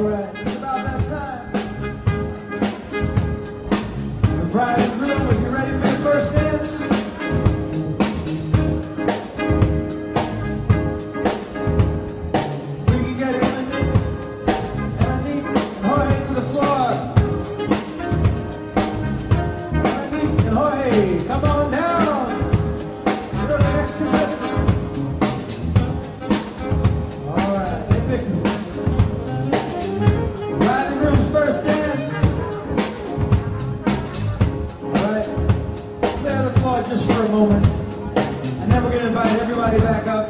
All right. just for a moment. And then we're going to invite everybody back up.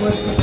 What